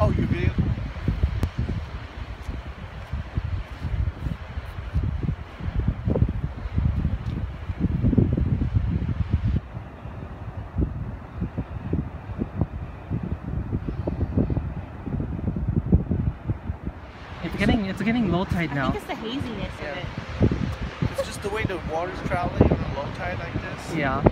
oh, you video? It's getting it's getting low tide now. I think it's the haziness Yeah. of it. It's just the way the water's traveling on a low tide like this. Yeah.